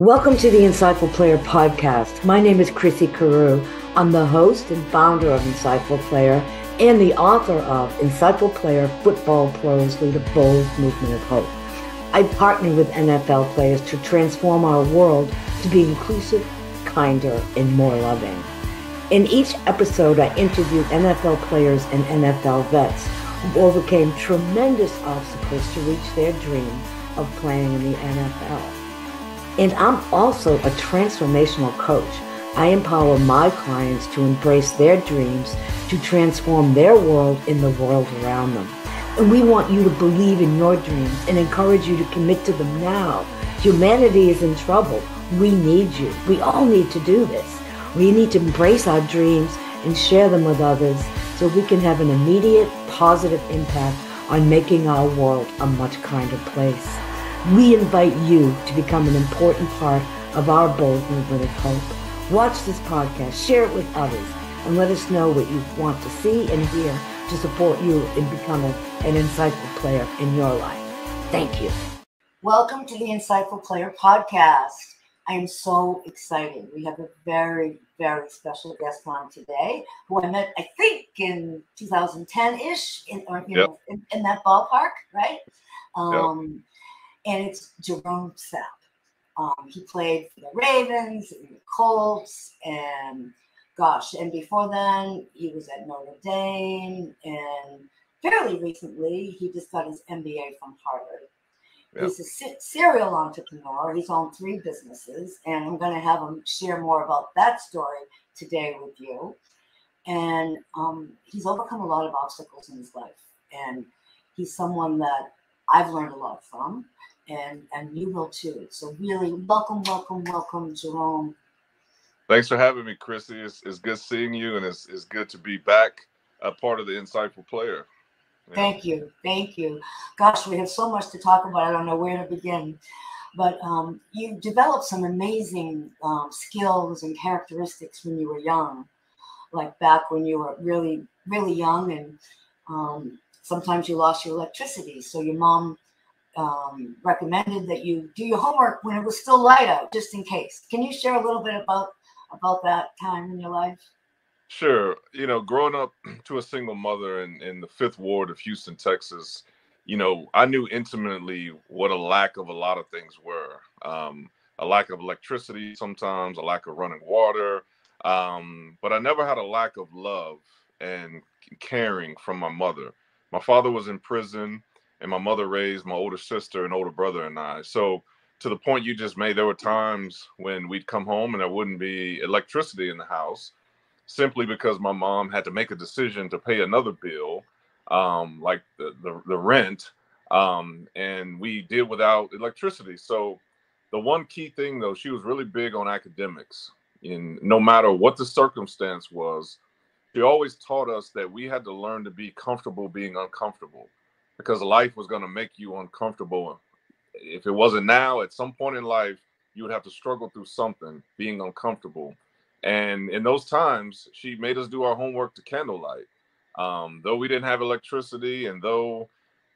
Welcome to the Insightful Player podcast. My name is Chrissy Carew. I'm the host and founder of Insightful Player and the author of Insightful Player Football Pros Lead a Bold Movement of Hope. I partner with NFL players to transform our world to be inclusive, kinder, and more loving. In each episode, I interviewed NFL players and NFL vets who overcame tremendous obstacles to reach their dream of playing in the NFL. And I'm also a transformational coach. I empower my clients to embrace their dreams, to transform their world in the world around them. And we want you to believe in your dreams and encourage you to commit to them now. Humanity is in trouble. We need you. We all need to do this. We need to embrace our dreams and share them with others so we can have an immediate positive impact on making our world a much kinder place. We invite you to become an important part of our bold movement of hope. Watch this podcast, share it with others, and let us know what you want to see and hear to support you in becoming an insightful player in your life. Thank you. Welcome to the Insightful Player podcast. I am so excited. We have a very, very special guest on today who I met, I think, in 2010 ish, in, or, you yep. know, in, in, that ballpark, right? Um, yep and it's Gerome Sapp. Um, he played for the Ravens and the Colts, and gosh, and before then he was at Notre Dame, and fairly recently he just got his MBA from Harvard. Yep. He's a serial entrepreneur. He's owned three businesses, and I'm going to have him share more about that story today with you. And um, he's overcome a lot of obstacles in his life, and he's someone that I've learned a lot from and and you will too. So really, welcome, welcome, welcome, Gerome. Thanks for having me, Chrissy. It's, it's good seeing you, and it's, it's good to be back a part of the Insightful Player. Yeah. Thank you, thank you. Gosh, we have so much to talk about. I don't know where to begin, but um, you developed some amazing um, skills and characteristics when you were young, like back when you were really, really young, and um, sometimes you lost your electricity, so your mom um, recommended that you do your homework when it was still light out, just in case. Can you share a little bit about about that time in your life? Sure. You know, growing up to a single mother in, in the fifth ward of Houston, Texas, you know, I knew intimately what a lack of a lot of things were. Um, a lack of electricity sometimes, a lack of running water. Um, but I never had a lack of love and caring from my mother. My father was in prison and my mother raised my older sister and older brother and I. So to the point you just made, there were times when we'd come home and there wouldn't be electricity in the house simply because my mom had to make a decision to pay another bill, um, like the, the, the rent. Um, and we did without electricity. So the one key thing though, she was really big on academics. In no matter what the circumstance was, she always taught us that we had to learn to be comfortable being uncomfortable because life was going to make you uncomfortable. If it wasn't now, at some point in life, you would have to struggle through something, being uncomfortable. And in those times, she made us do our homework to candlelight. Um, though we didn't have electricity, and though,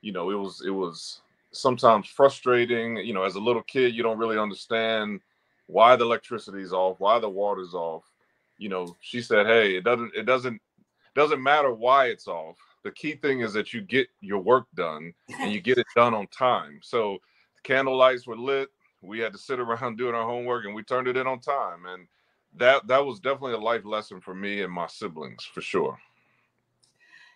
you know, it was it was sometimes frustrating. You know, as a little kid, you don't really understand why the electricity is off, why the water's off. You know, she said, "Hey, it doesn't it doesn't doesn't matter why it's off the key thing is that you get your work done and you get it done on time. So candle lights were lit. We had to sit around doing our homework and we turned it in on time. And that that was definitely a life lesson for me and my siblings for sure.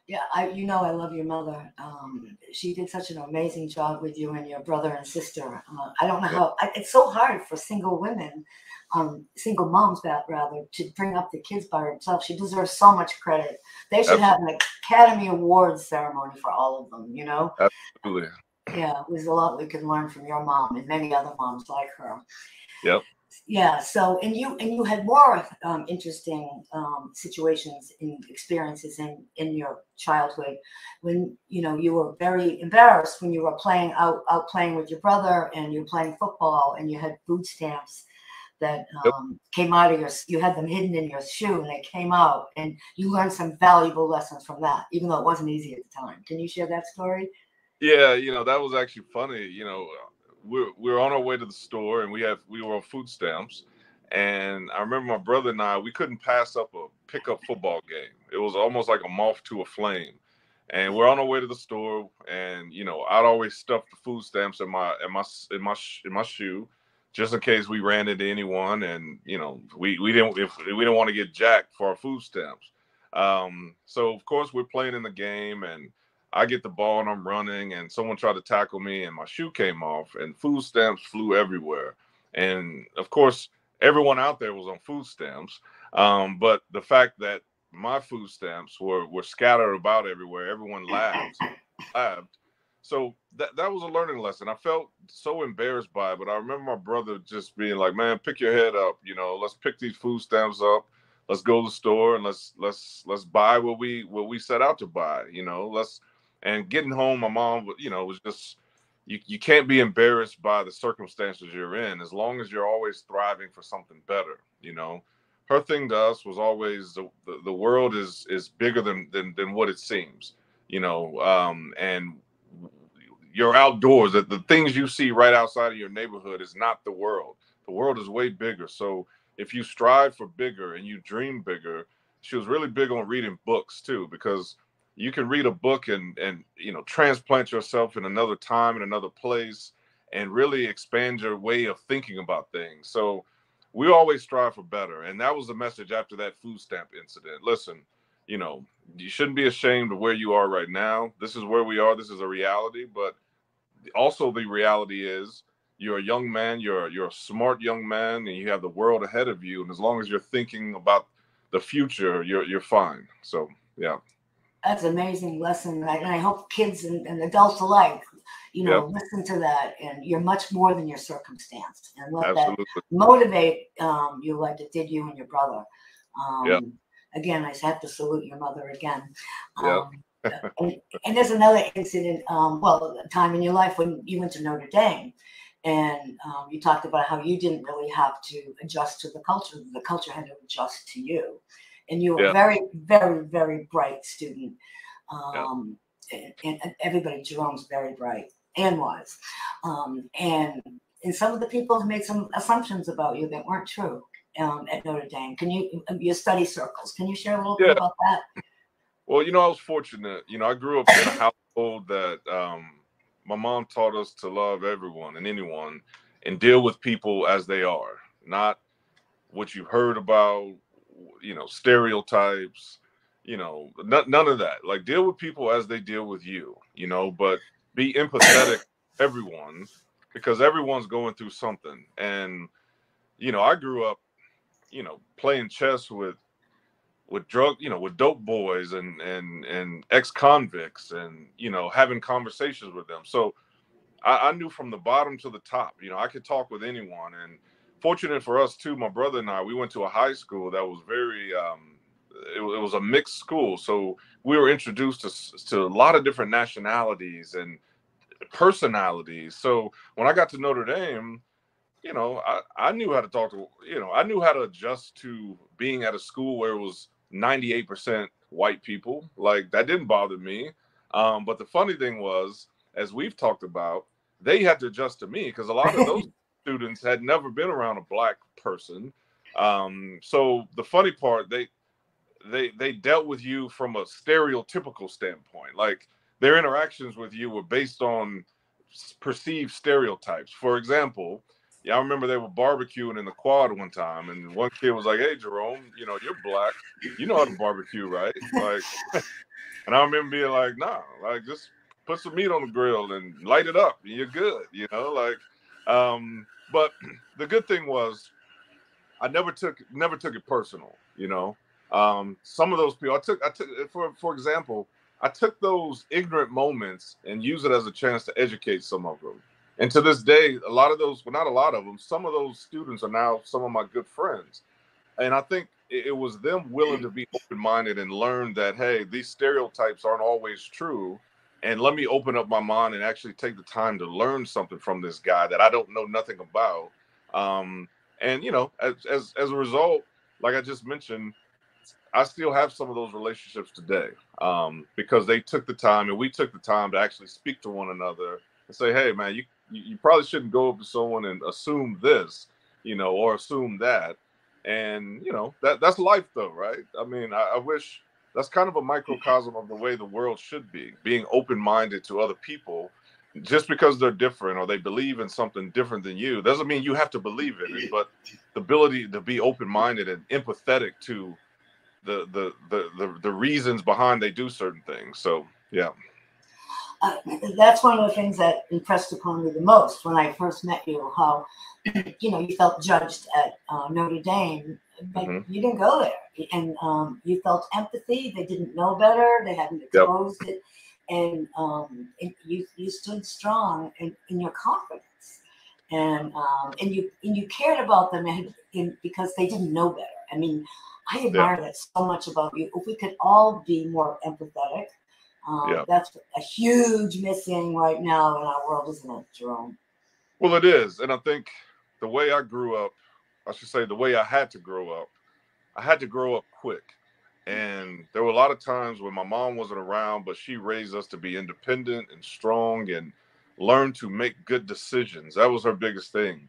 Yeah, I you know I love your mother. Um, she did such an amazing job with you and your brother and sister. Uh, I don't know how I, it's so hard for single women um, single moms that rather to bring up the kids by herself. She deserves so much credit. They should Absolutely. have an Academy Awards ceremony for all of them. You know. Absolutely. Yeah, there's a lot we can learn from your mom and many other moms like her. Yep. Yeah. So, and you and you had more um, interesting um, situations and experiences in in your childhood when you know you were very embarrassed when you were playing out out playing with your brother and you were playing football and you had food stamps that um, came out of your you had them hidden in your shoe and they came out and you learned some valuable lessons from that even though it wasn't easy at the time. Can you share that story? Yeah you know that was actually funny you know we're we're on our way to the store, and we have we were on food stamps, and I remember my brother and I we couldn't pass up a pickup football game. It was almost like a moth to a flame, and we're on our way to the store, and you know I'd always stuff the food stamps in my in my in my in my shoe, just in case we ran into anyone, and you know we we didn't if we didn't want to get jacked for our food stamps. Um, so of course we're playing in the game and I get the ball and I'm running, and someone tried to tackle me, and my shoe came off, and food stamps flew everywhere. And of course, everyone out there was on food stamps. Um, but the fact that my food stamps were were scattered about everywhere, everyone laughed, laughed. So that that was a learning lesson. I felt so embarrassed by it, but I remember my brother just being like, "Man, pick your head up. You know, let's pick these food stamps up. Let's go to the store and let's let's let's buy what we what we set out to buy. You know, let's." And getting home, my mom, you know, was just you, you can't be embarrassed by the circumstances you're in as long as you're always thriving for something better you know her thing to us was always the, the, the world is is bigger than, than than what it seems you know um and you're outdoors that the things you see right outside of your neighborhood is not the world. The world is way bigger. So if you strive for bigger and you dream bigger she was really big on reading books too because you can read a book and and you know transplant yourself in another time in another place and really expand your way of thinking about things. So we always strive for better. And that was the message after that food stamp incident. Listen you know you shouldn't be ashamed of where you are right now this is where we are this is a reality but also the reality is you're a young man you're you're a smart young man and you have the world ahead of you and as long as you're thinking about the future you're you're fine so yeah that's an amazing lesson. And I, and I hope kids and, and, adults alike, you know, yep. listen to that. And you're much more than your circumstance, and let Absolutely. that motivate um, you like it did you and your brother. Um, yep. Again, I have to salute your mother again. Um, yep. and, and, there's another incident. Um, well, a time in your life when you went to Notre Dame. And um, you talked about how you didn't really have to adjust to the culture; the culture had to adjust to you and you were yeah. very, very, very bright student. Um, yeah. and, and, everybody, Gerome's very bright and was. Um, and and some of the people have made some assumptions about you that weren't true um, at Notre Dame. Can you um, your study circles? Can you share a little yeah. bit about that? Well, you know, I was fortunate. You know, I grew up in a household that um, my mom taught us to love everyone and anyone and deal with people as they are, not what you heard about, you know stereotypes you know n- none of that like deal with people as they deal with you you know but be empathetic everyone because everyone's going through something and you know i grew up you know playing chess with with drug you know with dope boys and and and ex-convicts and you know having conversations with them so I, I knew from the bottom to the top you know i could talk with anyone and fortunate for us too. My brother and I, we went to a high school that was very. Um, it, it, was a mixed school, so we were introduced to to a lot of different nationalities and personalities. So when I got to Notre Dame, you know, I, I knew how to talk to, you know, I knew how to adjust to being at a school where it was 98% white people. Like that didn't bother me. Um, but the funny thing was, as we've talked about, they had to adjust to me because a lot of those students had never been around a black person. Um, so the funny part, they they they dealt with you from a stereotypical standpoint. Like their interactions with you were based on perceived stereotypes. For example, yeah, I remember they were barbecuing in the quad one time, and one kid was like, "Hey, Gerome, you know you're black, you know how to barbecue, right?" Like, and I remember being like, "Nah, like just put some meat on the grill and light it up, and you're good," you know, like. Um, but the good thing was, I never took never took it personal. You know, um, some of those people I took I took for for example, I took those ignorant moments and use it as a chance to educate some of them. And to this day, a lot of those, well, not a lot of them, some of those students are now some of my good friends. And I think it, was them willing to be open minded and learn that, hey, these stereotypes aren't always true and let me open up my mind and actually take the time to learn something from this guy that I don't know nothing about. Um, and you know, as, as as a result, like I just mentioned, I still have some of those relationships today um, because they took the time and we took the time to actually speak to one another and say, "Hey, man, you you, you probably shouldn't go up to someone and assume this, you know, or assume that. And you know that that's life, though, right? I mean, I, I wish that's kind of a microcosm of the way the world should be, being open-minded to other people. Just because they're different or they believe in something different than you doesn't mean you have to believe in it, but the ability to be open-minded and empathetic to the the the the, the reasons behind they do certain things. So yeah. Uh, that's one of the things that impressed upon me the most when I first met you. How you know you felt judged at uh, Notre Dame, but mm-hmm. you didn't go there, and um, you felt empathy. They didn't know better. They hadn't exposed yep. it, and, um, you you stood strong in, in your confidence, and um, and you and you cared about them and, and because they didn't know better. I mean, I admire yeah. that so much about you. If we could all be more empathetic um, yeah. That's a huge missing right now in our world, isn't it, Gerome? Well, it is. And I think the way I grew up, I should say the way I had to grow up, I had to grow up quick. And there were a lot of times when my mom wasn't around, but she raised us to be independent and strong and learn to make good decisions. That was her biggest thing.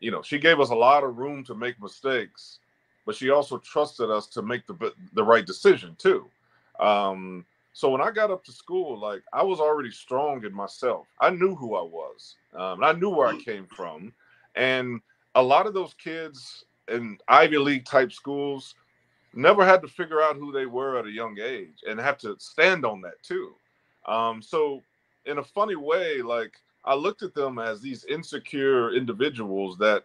You know, she gave us a lot of room to make mistakes, but she also trusted us to make the the right decision too. Um, so when I got up to school, like I was already strong in myself. I knew who I was. Um, and I knew where I came from. And a lot of those kids in Ivy League type schools never had to figure out who they were at a young age and have to stand on that too. Um, so in a funny way, like I looked at them as these insecure individuals that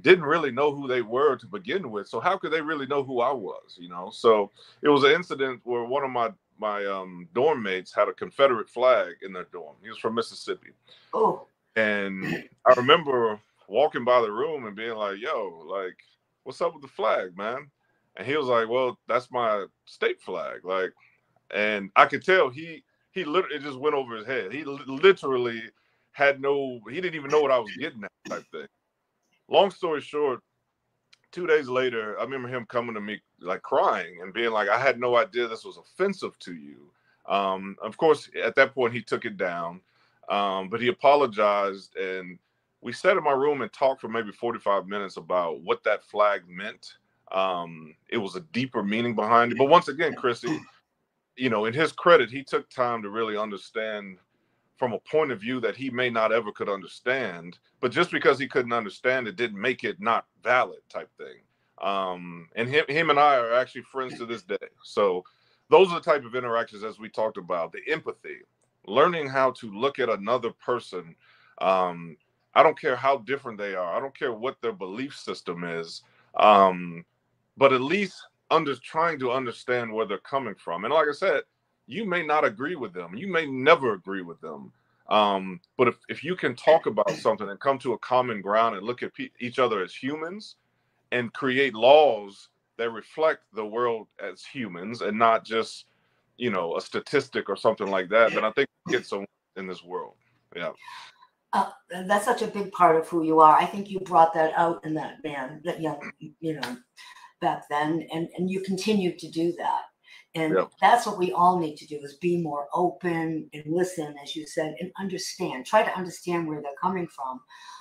didn't really know who they were to begin with. So how could they really know who I was? You know. So it was an incident where one of my my um, dorm mates had a Confederate flag in their dorm. He was from Mississippi. Oh. And I remember walking by the room and being like, "Yo, like, what's up with the flag, man?" And he was like, "Well, that's my state flag." Like, and I could tell he he literally just went over his head. He literally had no. He didn't even know what I was getting at, type thing. Long story short, two days later, I remember him coming to me like crying and being like, I had no idea this was offensive to you. Um, of course, at that point, he took it down, um, but he apologized. And we sat in my room and talked for maybe 45 minutes about what that flag meant. Um, it was a deeper meaning behind it. But once again, Chrissy, you know, in his credit, he took time to really understand from a point of view that he may not ever could understand. But just because he couldn't understand it didn't make it not valid type thing. Um, and him, him and I are actually friends to this day. So those are the type of interactions as we talked about, the empathy, learning how to look at another person. Um, I don't care how different they are. I don't care what their belief system is. Um, but at least under trying to understand where they're coming from. And like I said, you may not agree with them. You may never agree with them. Um, but if, if you can talk about something and come to a common ground and look at pe- each other as humans and create laws that reflect the world as humans and not just, you know, a statistic or something like that, then I think get some in this world. Yeah. Uh, that's such a big part of who you are. I think you brought that out in that band, that young, you know, back then, and and you continue to do that. And yep. that's what we all need to do is be more open and listen, as you said, and understand. Try to understand where they're coming from.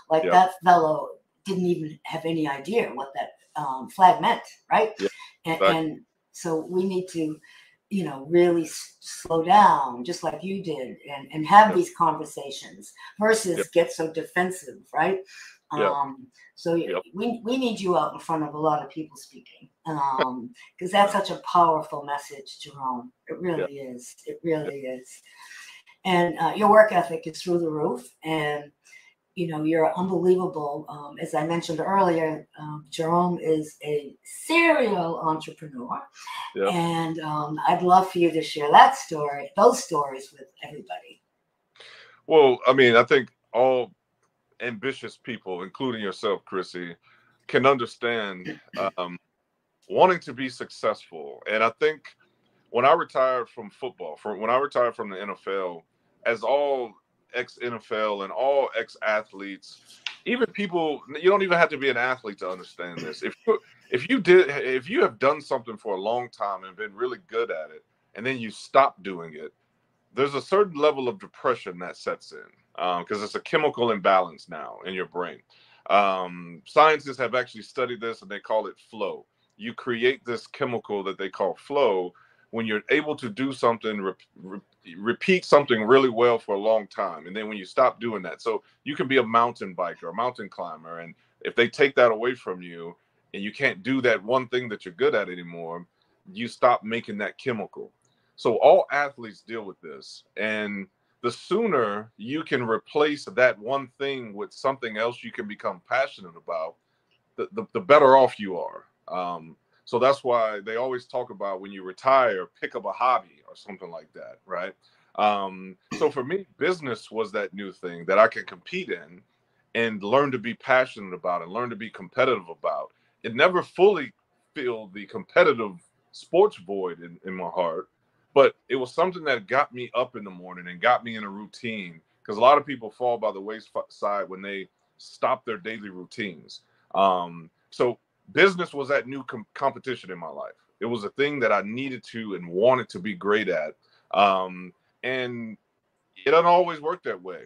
Like yep. that fellow didn't even have any idea what that um, flag meant, right? Yep. And, and, so we need to, you know, really s- slow down, just like you did, and, and have these conversations versus get so defensive, right? Um, so we, we need you out in front of a lot of people speaking because um, that's such a powerful message, Gerome. It really yep. is. It really yep. is. And uh, your work ethic is through the roof. And, you know, you're unbelievable. Um, as I mentioned earlier, um, Jerome is a serial entrepreneur. yeah. And um, I'd love for you to share that story, those stories with everybody. Well, I mean, I think all ambitious people, including yourself, Chrissy, can understand um, wanting to be successful. And I think when I retired from football, from when I retired from the NFL, as all ex NFL and all ex athletes, even people, you don't even have to be an athlete to understand this. If you if you did if you have done something for a long time and been really good at it, and then you stop doing it, there's a certain level of depression that sets in because um, it's a chemical imbalance now in your brain. Um, scientists have actually studied this and they call it flow. You create this chemical that they call flow when you're able to do something, re- re- repeat something really well for a long time. And then when you stop doing that, so you can be a mountain biker, a mountain climber. And if they take that away from you and you can't do that one thing that you're good at anymore, you stop making that chemical. So all athletes deal with this. And the sooner you can replace that one thing with something else you can become passionate about, the, the, the better off you are. Um, so that's why they always talk about when you retire, pick up a hobby or something like that, right? Um, so for me, business was that new thing that I can compete in and learn to be passionate about and learn to be competitive about. It never fully filled the competitive sports void in, in my heart, but it was something that got me up in the morning and got me in a routine because a lot of people fall by the wayside when they stop their daily routines. Um, so business was that new com- competition in my life. It was a thing that I needed to and wanted to be great at. Um, and it doesn't always work that way.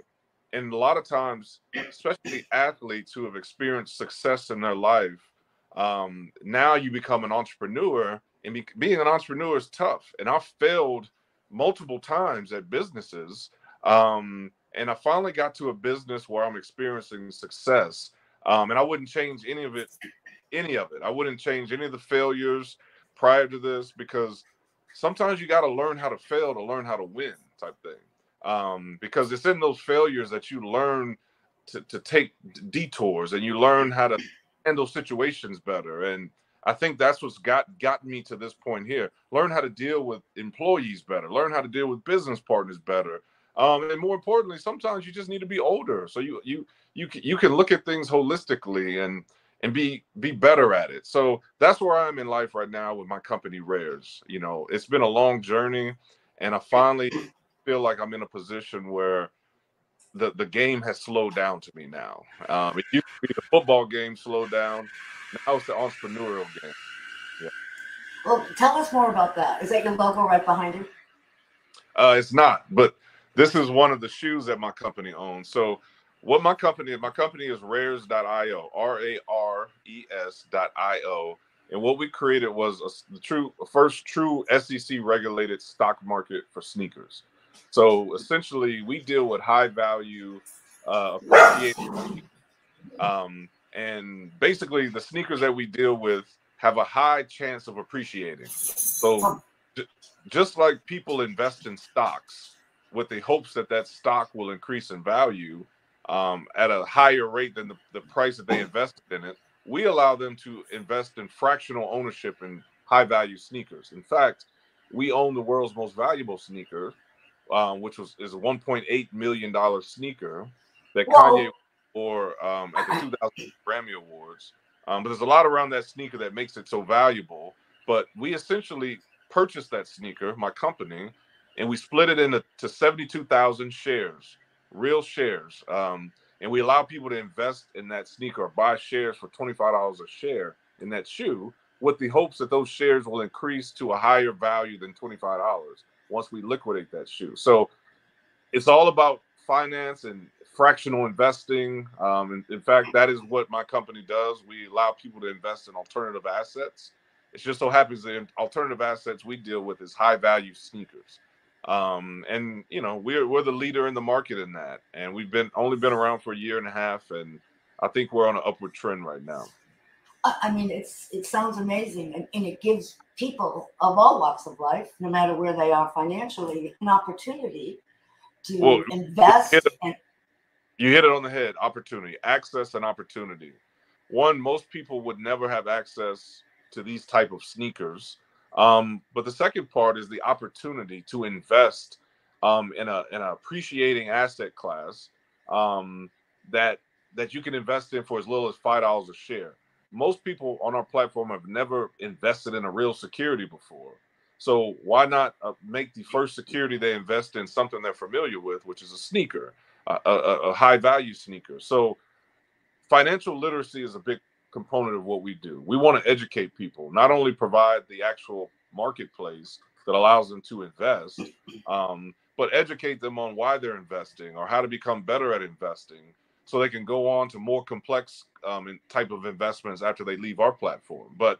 And a lot of times, especially athletes who have experienced success in their life, um, now you become an entrepreneur and be, being an entrepreneur is tough. And I failed multiple times at businesses. Um, and I finally got to a business where I'm experiencing success. Um, and I wouldn't change any of it, any of it. I wouldn't change any of the failures prior to this because sometimes you got to learn how to fail to learn how to win, type thing. Um, because it's in those failures that you learn to, to take detours and you learn how to handle situations better. And I think that's what's got got me to this point here. Learn how to deal with employees better. Learn how to deal with business partners better. Um, and more importantly, sometimes you just need to be older, so you you you can you can look at things holistically and and be be better at it. So that's where I'm in life right now with my company Rares. You know, it's been a long journey, and I finally feel like I'm in a position where the the game has slowed down to me now. Um, it used to be the football game slowed down. Now it's the entrepreneurial game. Yeah. Well, tell us more about that. Is that your logo right behind you? Uh, it's not, but this is one of the shoes that my company owns. So, what my company my company is rares.io, R A R E S.io. And what we created was a, the true first true SEC regulated stock market for sneakers. So essentially, we deal with high value, uh, um, and basically the sneakers that we deal with have a high chance of appreciating. So just like people invest in stocks with the hopes that that stock will increase in value um, at a higher rate than the, the price that they invested in it, we allow them to invest in fractional ownership in high value sneakers. In fact, we own the world's most valuable sneaker, um, which was is a 1.8 million dollar sneaker that Whoa. Kanye wore um, at the 2000 Grammy Awards. Um, but there's a lot around that sneaker that makes it so valuable. But we essentially purchased that sneaker, my company, and we split it into to 72,000 shares, real shares. Um, and we allow people to invest in that sneaker or buy shares for $25 a share in that shoe with the hopes that those shares will increase to a higher value than $25 once we liquidate that shoe. So it's all about finance and fractional investing. Um, in, in, fact, that is what my company does. We allow people to invest in alternative assets. It just so happens that alternative assets we deal with is high value sneakers. Um, and you know we're we're the leader in the market in that, and we've been only been around for a year and a half, and I think we're on an upward trend right now. I mean, it's it sounds amazing, and, and it gives people of all walks of life, no matter where they are financially, an opportunity to well, invest. You hit, and, you hit it on the head. Opportunity, access, and opportunity. One, most people would never have access to these type of sneakers. Um, but the second part is the opportunity to invest um, in a in an appreciating asset class um, that that you can invest in for as little as five dollars a share most people on our platform have never invested in a real security before. So why not uh, make the first security they invest in something they're familiar with, which is a sneaker, a, a, a high value sneaker. So financial literacy is a big component of what we do. We want to educate people, not only provide the actual marketplace that allows them to invest, um, but educate them on why they're investing or how to become better at investing so they can go on to more complex um, type of investments after they leave our platform. But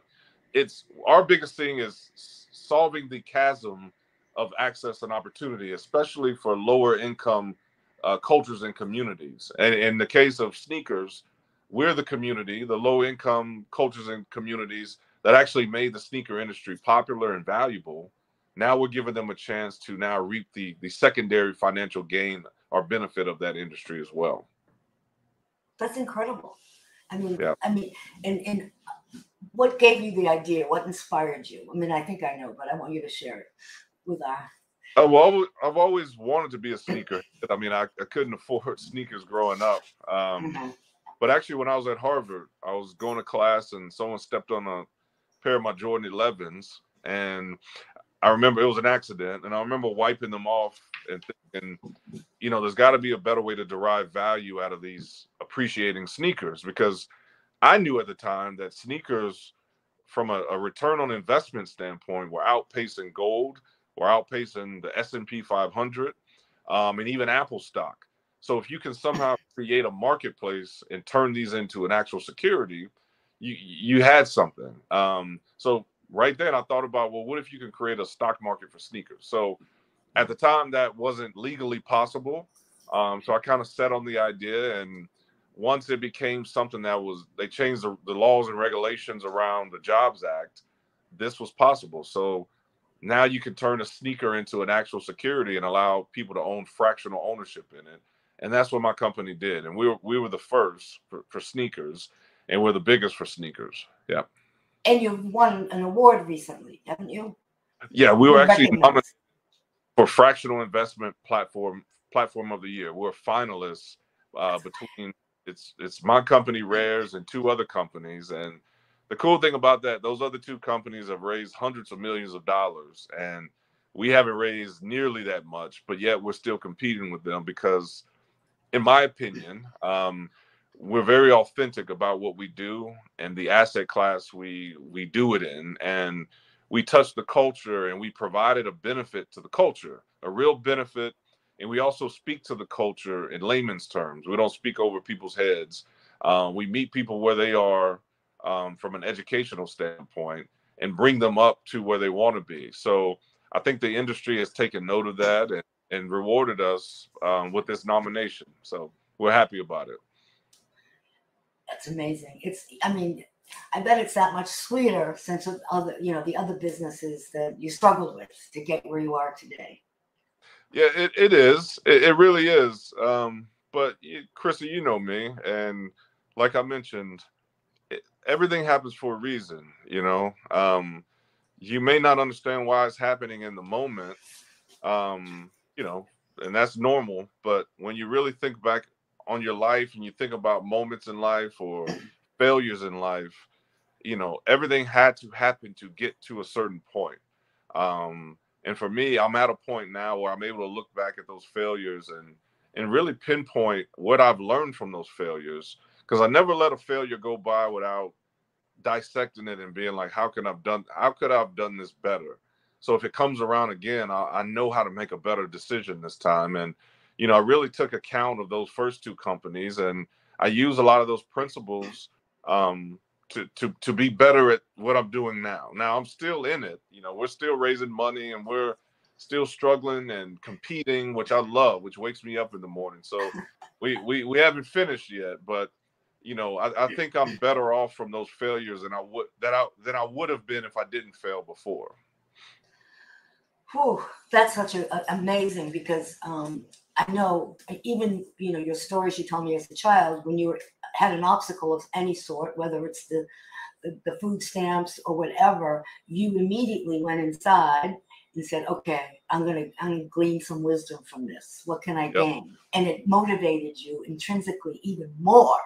it's our biggest thing is solving the chasm of access and opportunity, especially for lower income uh, cultures and communities. And in the case of sneakers, we're the community, the low income cultures and communities that actually made the sneaker industry popular and valuable now we're giving them a chance to now reap the the secondary financial gain or benefit of that industry as well. That's incredible. I mean, yeah. I mean, and and what gave you the idea? What inspired you? I mean, I think I know, but I want you to share it with our. Oh, well, I've always wanted to be a sneaker. I mean, I, I couldn't afford sneakers growing up. Um, mm-hmm. But actually, when I was at Harvard, I was going to class and someone stepped on a pair of my Jordan 11s. And I remember it was an accident, and I remember wiping them off and thinking, you know, there's got to be a better way to derive value out of these appreciating sneakers because I knew at the time that sneakers, from a, a return on investment standpoint, were outpacing gold, were outpacing the S and P 500, um, and even Apple stock. So if you can somehow create a marketplace and turn these into an actual security, you you had something. Um, so right then I thought about, well, what if you can create a stock market for sneakers? So at the time that wasn't legally possible. Um, so I kind of set on the idea and once it became something that was they changed the, the, laws and regulations around the Jobs Act, this was possible. So now you can turn a sneaker into an actual security and allow people to own fractional ownership in it. And that's what my company did. And we were we were the first for, for sneakers and we're the biggest for sneakers. Yeah. And you've won an award recently, haven't you? Yeah, we were actually nominated for fractional investment platform platform of the year. We're finalists uh, between it's it's my company Rares and two other companies. And the cool thing about that, those other two companies have raised hundreds of millions of dollars, and we haven't raised nearly that much, but yet we're still competing with them because, in my opinion, um, we're very authentic about what we do and the asset class we we do it in. And we touch the culture and we provided a benefit to the culture a real benefit. And we also speak to the culture in layman's terms. We don't speak over people's heads. Um, we meet people where they are um, from an educational standpoint and bring them up to where they want to be. So i think the industry has taken note of that and, and rewarded us um, with this nomination so we're happy about it that's amazing. It's, I mean, I bet it's that much sweeter since other, you know, the other businesses that you struggled with to get where you are today. Yeah, it, it is. It, it really is. Um, but Chrissy, you know me, and like I mentioned, it, everything happens for a reason. You know, um, you may not understand why it's happening in the moment. Um, you know, and that's normal. But when you really think back on your life and you think about moments in life or failures in life, you know, everything had to happen to get to a certain point. Um, and for me, I'm at a point now where I'm able to look back at those failures and and really pinpoint what I've learned from those failures. Because I never let a failure go by without dissecting it and being like, how can I've done how could I've done this better? So if it comes around again, I, I know how to make a better decision this time. And you know, I really took account of those first two companies and I use a lot of those principles um, to, to, to be better at what I'm doing now. Now I'm still in it. You know, we're still raising money and we're still struggling and competing, which I love, which wakes me up in the morning. So we, we, we haven't finished yet, but you know, I, I think I'm better off from those failures than I would that I than I would have been if I didn't fail before. Whew, that's such a, a amazing because um, I know even you know your stories you told me as a child when you were, had an obstacle of any sort, whether it's the, the, the food stamps or whatever, you immediately went inside and said, "Okay, I'm gonna I'm gonna glean some wisdom from this. What can I yep. gain?" And it motivated you intrinsically even more.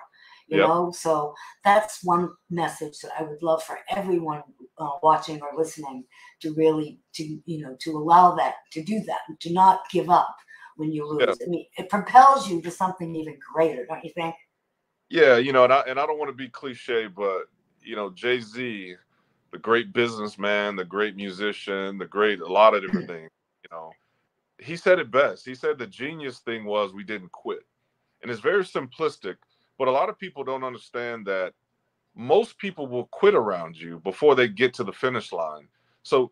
You yep. know, so that's one message that I would love for everyone uh, watching or listening to really to you know to allow that to do that to not give up when you lose. Yeah. I mean, it propels you to something even greater, don't you think? Yeah, you know, and I and I don't want to be cliche, but you know, Jay Z, the great businessman, the great musician, the great a lot of different things. You know, he said it best. He said the genius thing was we didn't quit. And it's very simplistic, but a lot of people don't understand that most people will quit around you before they get to the finish line. So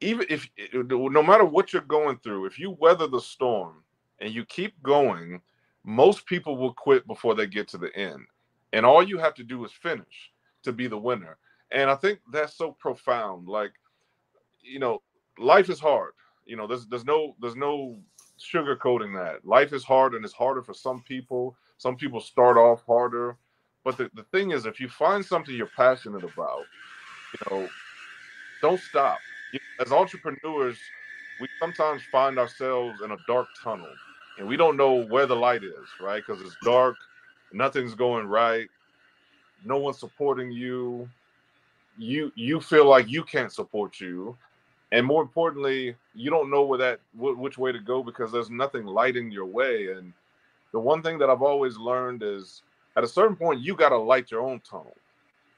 even if no matter what you're going through, if you weather the storm and you keep going, most people will quit before they get to the end. And all you have to do is finish to be the winner. And I think that's so profound. Like, you know, life is hard. You know, there's there's no there's no sugarcoating that. Life is hard and it's harder for some people. Some people start off harder. But the, the thing is, if you find something you're passionate about, you know, don't stop. As entrepreneurs, we sometimes find ourselves in a dark tunnel and we don't know where the light is, right? Because it's dark, nothing's going right, no one's supporting you. You you feel like you can't support you, and more importantly, you don't know where that which way to go because there's nothing lighting your way. And the one thing that I've always learned is at a certain point you got to light your own tunnel.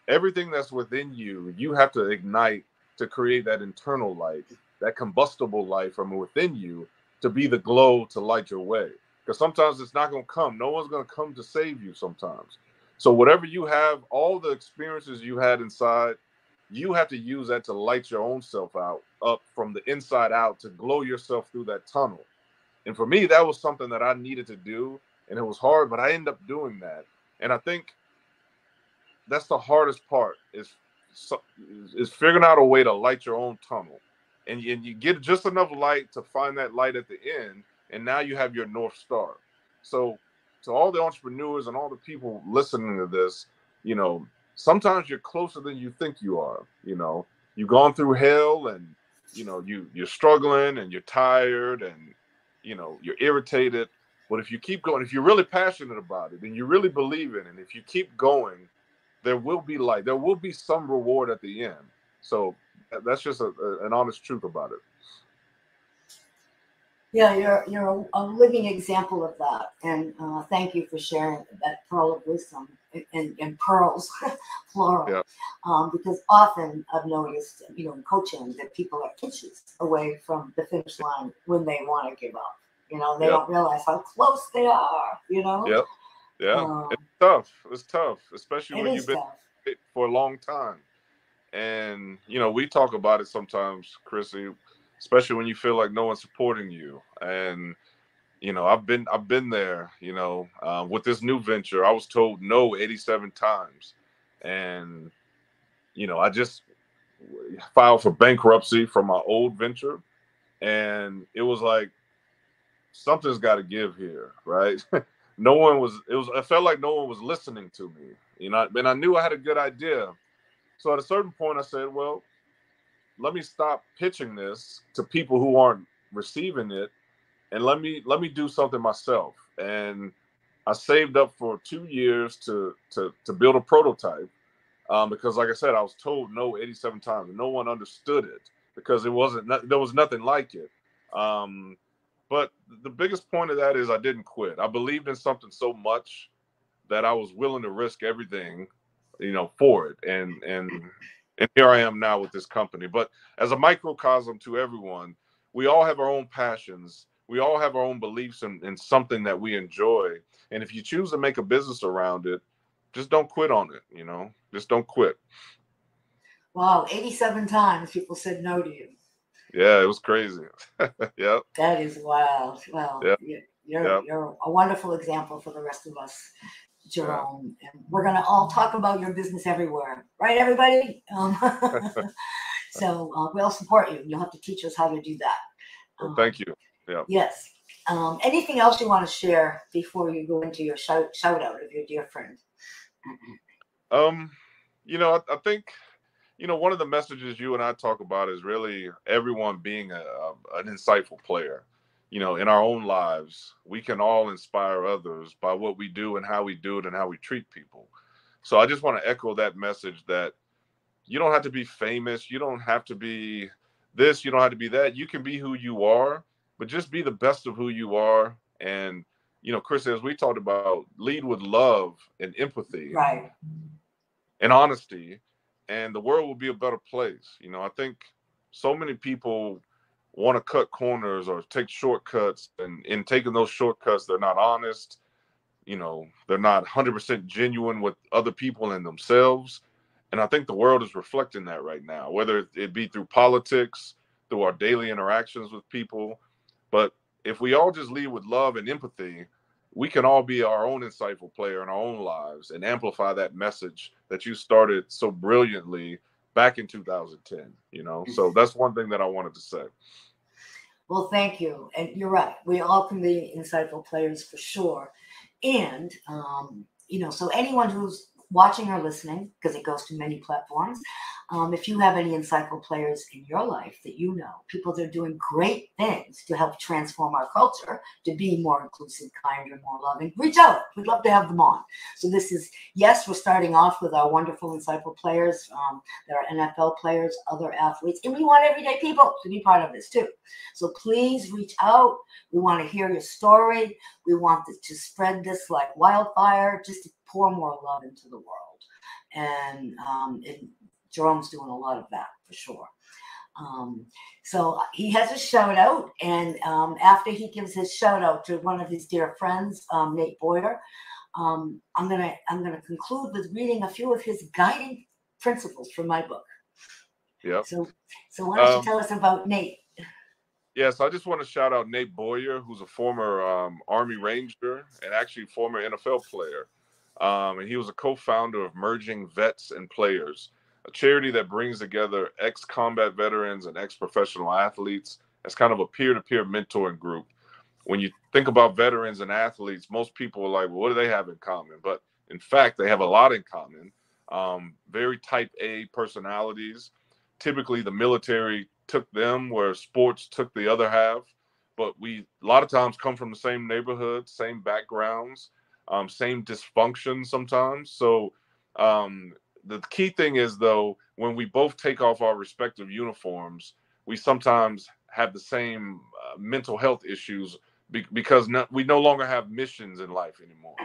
Everything that's within you, you have to ignite to create that internal light, that combustible light from within you to be the glow to light your way. Because sometimes it's not going to come. No one's going to come to save you sometimes. So, whatever you have, all the experiences you had inside, you have to use that to light your own self out, up from the inside out to glow yourself through that tunnel. And for me, that was something that I needed to do. And it was hard, but I ended up doing that. And I think that's the hardest part is is figuring out a way to light your own tunnel and, and you get just enough light to find that light at the end and now you have your north star so to all the entrepreneurs and all the people listening to this you know sometimes you're closer than you think you are you know you've gone through hell and you know you you're struggling and you're tired and you know you're irritated. But if you keep going if you're really passionate about it and you really believe in it. And if you keep going there will be light. There will be some reward at the end. So that's just a, a, an honest truth about it. Yeah, you're you're a, living example of that, and uh, thank you for sharing that pearl of wisdom and, and pearls, plural. Yeah. Um, because often I've noticed, you know, in coaching that people are inches away from the finish line when they want to give up. You know, they yep. don't realize how close they are. You know. Yep. Yeah. Um, it's tough. It's tough, especially when you've been tough. for a long time. And you know, we talk about it sometimes, Chrissy, especially when you feel like no one's supporting you. And you know, I've been I've been there. You know, uh, with this new venture, I was told no 87 times, and you know, I just filed for bankruptcy from my old venture, and it was like something's got to give here, right? no one was. It was. I felt like no one was listening to me. You know, and I knew I had a good idea, so at a certain point, I said, well, let me stop pitching this to people who aren't receiving it, and let me let me do something myself. And I saved up for two years to to to build a prototype um, because, like I said, I was told no 87 times, and no one understood it because it wasn't there was nothing like it. Um, but the biggest point of that is I didn't quit. I believed in something so much that I was willing to risk everything you know, for it. And and and here I am now with this company. But as a microcosm to everyone, we all have our own passions. We all have our own beliefs in, in something that we enjoy. And if you choose to make a business around it, just don't quit on it, you know. Just don't quit. Wow, 87 times people said no to you. Yeah, it was crazy. yep. That is wild. Well, yep. you're, yep. you're a wonderful example for the rest of us Gerome. And we're going to all talk about your business everywhere, right, everybody? Um, so uh, we'll support you. You'll have to teach us how to do that. Um, thank you. Yeah. Yes. Um, anything else you want to share before you go into your shout, shout out of your dear friend? Um, you know, I, I think you know one of the messages you and I talk about is really everyone being a, a, an insightful player you know, in our own lives, we can all inspire others by what we do and how we do it and how we treat people. So I just want to echo that message that you don't have to be famous, you don't have to be this, you don't have to be that. You can be who you are, but just be the best of who you are. And you know, Chris, as we talked about, lead with love and empathy, right, and honesty, and the world will be a better place. You know, I think so many people want to cut corners or take shortcuts and in taking those shortcuts they're not honest you know they're not 100% genuine with other people and themselves. And i think the world is reflecting that right now whether it be through politics through our daily interactions with people. But if we all just lead with love and empathy we can all be our own insightful player in our own lives and amplify that message that you started so brilliantly back in 2010 you know? So that's one thing that i wanted to say. Well thank you. And you're right. We all can be insightful players for sure. And um, you know so anyone who's watching or listening because it goes to many platforms um, if you have any insightful players in your life that you know, people that are doing great things to help transform our culture to be more inclusive, kinder, more loving, reach out. We'd love to have them on. So this is yes, we're starting off with our wonderful insightful players um, that are NFL players, other athletes, and we want everyday people to be part of this too. So please reach out. We want to hear your story. We want to spread this like wildfire, just pour more love into the world. And um, it, Gerome's doing a lot of that for sure. Um, so he has a shout out, and um, after he gives his shout out to one of his dear friends, um, Nate Boyer, um, I'm gonna I'm gonna conclude with reading a few of his guiding principles from my book. Yeah. So so why don't you um, tell us about Nate? Yes, I just want to shout out Nate Boyer, who's a former um, Army Ranger and actually former NFL player. And he was a co-founder of Merging Vets and Players a charity that brings together ex combat veterans and ex professional athletes as kind of a peer to peer mentoring group. When you think about veterans and athletes, most people are like, well, what do they have in common? But in fact, they have a lot in common. Um, very type A personalities. Typically, the military took them where sports took the other half. But we a lot of times come from the same neighborhood, same backgrounds, um, same dysfunction sometimes. So um, the key thing is though when we both take off our respective uniforms we sometimes have the same uh, mental health issues be- because no, we no longer have missions in life anymore.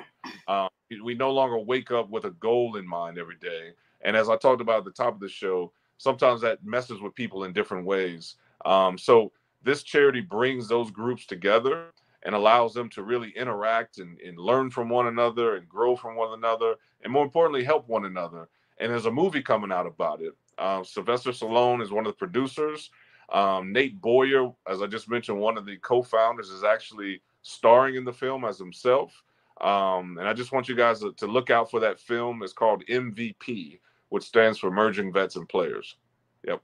Um, we no longer wake up with a goal in mind every day. And as i talked about at the top of the show sometimes that messes with people in different ways. Um, so this charity brings those groups together and allows them to really interact and, and learn from one another and grow from one another and more importantly help one another and there's a movie coming out about it. Um, Sylvester Stallone is one of the producers. Um, Nate Boyer, as I just mentioned, one of the co-founders, is actually starring in the film as himself. Um, and I just want you guys to, to, look out for that film. It's called MVP, which stands for Merging Vets and Players. Yep.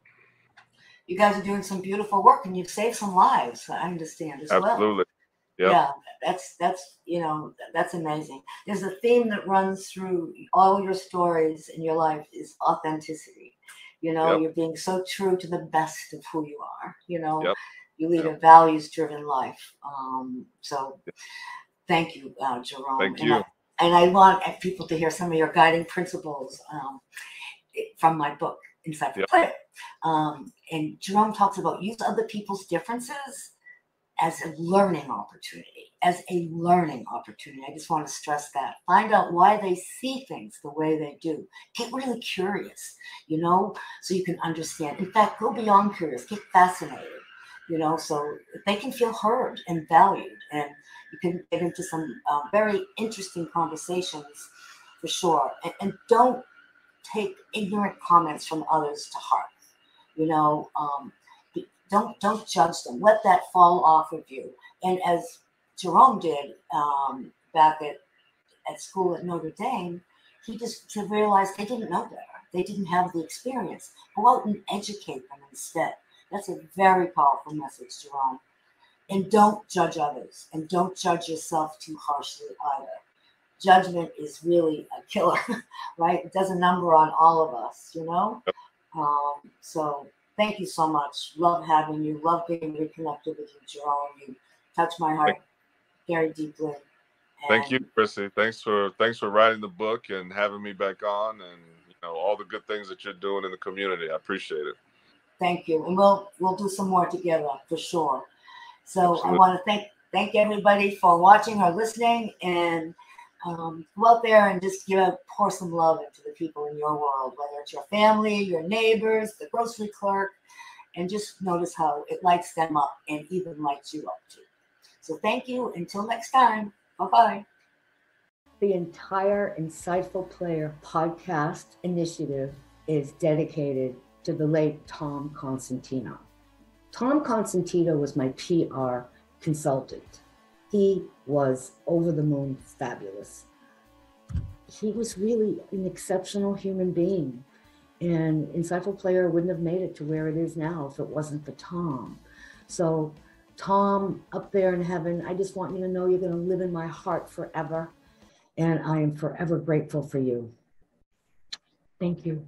You guys are doing some beautiful work, and you've saved some lives. I understand as well. Absolutely. well. Yep. Yeah, that's that's you know that's amazing. There's a theme that runs through all your stories in your life is authenticity. You know, yep. you're being so true to the best of who you are. You know, yep. you lead a values-driven life. Um, so, thank you, uh, Gerome. Thank and you. I, and I want people to hear some of your guiding principles um, from my book, Inside yep. Player. Um, and Gerome talks about use other people's differences as a learning opportunity, as a learning opportunity. I just want to stress that. Find out why they see things the way they do. Get really curious, you know, so you can understand. In fact, go beyond curious, get fascinated, you know, so they can feel heard and valued. And you can get into some uh, very interesting conversations for sure. And, and, don't take ignorant comments from others to heart. You know, um, don't don't judge them. Let that fall off of you. And as Gerome did um, back at at school at Notre Dame, he just to realize they didn't know better. They didn't have the experience. Go out and educate them instead. That's a very powerful message, Gerome. And don't judge others and don't judge yourself too harshly either. Judgment is really a killer, right? It does a number on all of us, you know? Um, so thank you so much. Love having you. Love being reconnected with you, Gerome. You touch my heart very deeply. And thank you, Chrissy. Thanks for thanks for writing the book and having me back on, and you know all the good things that you're doing in the community. I appreciate it. Thank you, and we'll we'll do some more together for sure. So Absolutely. I want to thank thank everybody for watching or listening, and um, go out there and just give out, pour some love into the people in your world, whether it's your family, your neighbors, the grocery clerk, and just notice how it lights them up and even lights you up too. So thank you. Until next time. Bye bye. The entire Insightful Player podcast initiative is dedicated to the late Tom Constantino. Tom Constantino was my PR consultant. He was over the moon fabulous. He was really an exceptional human being. And Insightful Player wouldn't have made it to where it is now if it wasn't for Tom. So, Tom, up there in heaven, I just want you to know you're going to live in my heart forever. And I am forever grateful for you. Thank you.